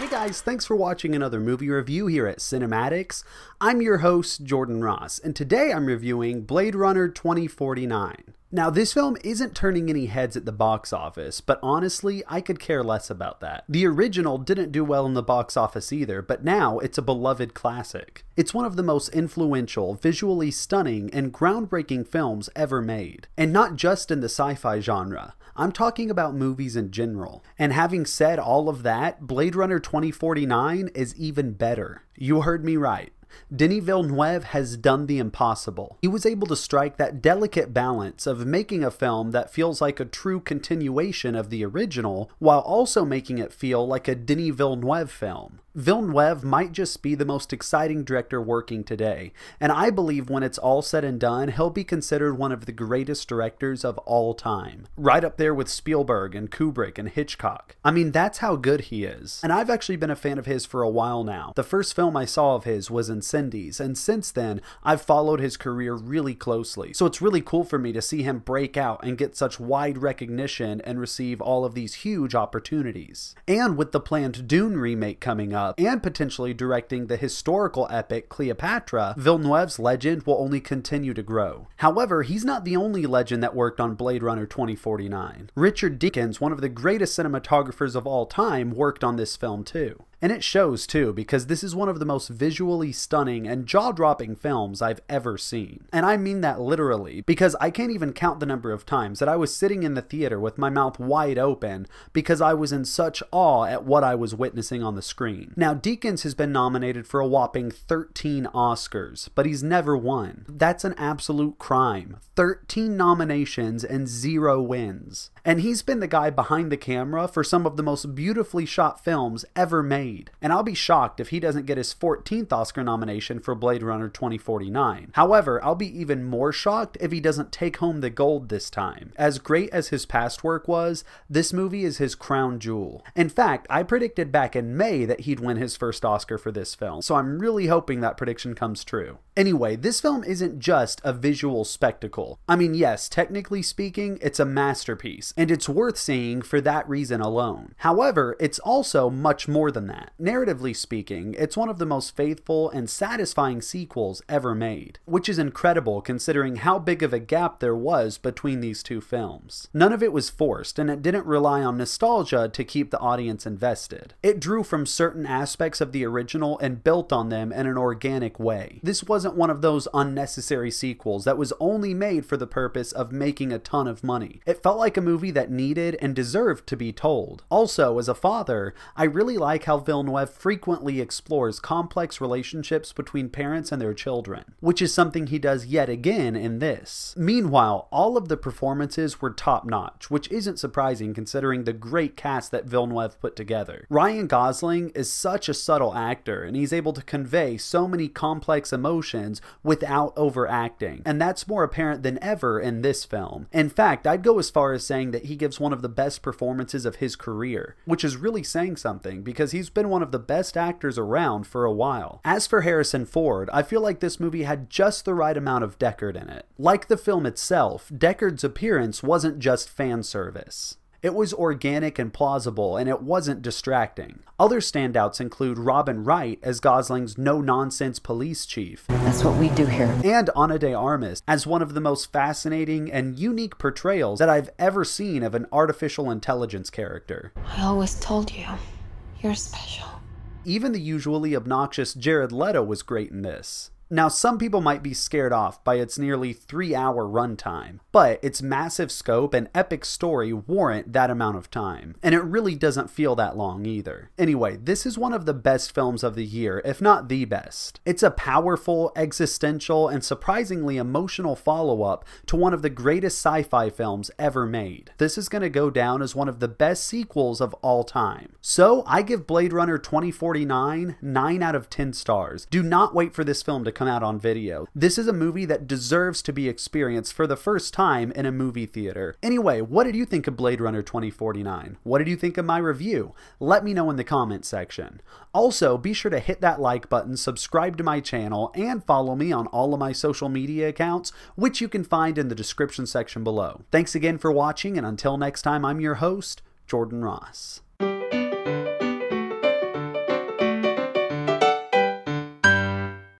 Hey guys, thanks for watching another movie review here at CinemAddix. I'm your host, Jordan Ross, and today I'm reviewing Blade Runner 2049. Now, this film isn't turning any heads at the box office, but honestly, I could care less about that. The original didn't do well in the box office either, but now it's a beloved classic. It's one of the most influential, visually stunning, and groundbreaking films ever made. And not just in the sci fi genre. I'm talking about movies in general. And having said all of that, Blade Runner 2049 is even better. You heard me right. Denis Villeneuve has done the impossible. He was able to strike that delicate balance of making a film that feels like a true continuation of the original, while also making it feel like a Denis Villeneuve film. Villeneuve might just be the most exciting director working today, and I believe when it's all said and done, he'll be considered one of the greatest directors of all time. Right up there with Spielberg and Kubrick and Hitchcock. I mean, that's how good he is. And I've actually been a fan of his for a while now. The first film I saw of his was Incendies, and since then, I've followed his career really closely. So it's really cool for me to see him break out and get such wide recognition and receive all of these huge opportunities. And with the planned Dune remake coming up, up and potentially directing the historical epic Cleopatra, Villeneuve's legend will only continue to grow. However, he's not the only legend that worked on Blade Runner 2049. Roger Deakins, one of the greatest cinematographers of all time, worked on this film too. And it shows too, because this is one of the most visually stunning and jaw dropping films I've ever seen. And I mean that literally, because I can't even count the number of times that I was sitting in the theater with my mouth wide open because I was in such awe at what I was witnessing on the screen. Now, Deakins has been nominated for a whopping 13 Oscars, but he's never won. That's an absolute crime. 13 nominations and zero wins. And he's been the guy behind the camera for some of the most beautifully shot films ever made. And I'll be shocked if he doesn't get his 14th Oscar nomination for Blade Runner 2049. However, I'll be even more shocked if he doesn't take home the gold this time. As great as his past work was, this movie is his crown jewel. In fact, I predicted back in May that he'd win his first Oscar for this film, so I'm really hoping that prediction comes true. Anyway, this film isn't just a visual spectacle. I mean, yes, technically speaking, it's a masterpiece, and it's worth seeing for that reason alone. However, it's also much more than that. Narratively speaking, it's one of the most faithful and satisfying sequels ever made, which is incredible considering how big of a gap there was between these two films. None of it was forced, and it didn't rely on nostalgia to keep the audience invested. It drew from certain aspects of the original and built on them in an organic way. This wasn't one of those unnecessary sequels that was only made for the purpose of making a ton of money. It felt like a movie that needed and deserved to be told. Also, as a father, I really like how Villeneuve frequently explores complex relationships between parents and their children, which is something he does yet again in this. Meanwhile, all of the performances were top notch, which isn't surprising considering the great cast that Villeneuve put together. Ryan Gosling is such a subtle actor, and he's able to convey so many complex emotions without overacting, and that's more apparent than ever in this film. In fact, I'd go as far as saying that he gives one of the best performances of his career, which is really saying something because he's been one of the best actors around for a while. As for Harrison Ford, I feel like this movie had just the right amount of Deckard in it. Like the film itself, Deckard's appearance wasn't just fan service. It was organic and plausible, and it wasn't distracting. Other standouts include Robin Wright as Gosling's no nonsense police chief. That's what we do here. And Ana de Armas as one of the most fascinating and unique portrayals that I've ever seen of an artificial intelligence character. I always told you. You're special. Even the usually obnoxious Jared Leto was great in this. Now, some people might be scared off by its nearly three hour runtime, but its massive scope and epic story warrant that amount of time, and it really doesn't feel that long either. Anyway, this is one of the best films of the year, if not the best. It's a powerful, existential, and surprisingly emotional follow up to one of the greatest sci fi films ever made. This is going to go down as one of the best sequels of all time. So, I give Blade Runner 2049 9 out of 10 stars. Do not wait for this film to come out on video. This is a movie that deserves to be experienced for the first time in a movie theater. Anyway, what did you think of Blade Runner 2049? What did you think of my review? Let me know in the comment section. Also, be sure to hit that like button, subscribe to my channel, and follow me on all of my social media accounts, which you can find in the description section below. Thanks again for watching, and until next time, I'm your host, Jordan Ross.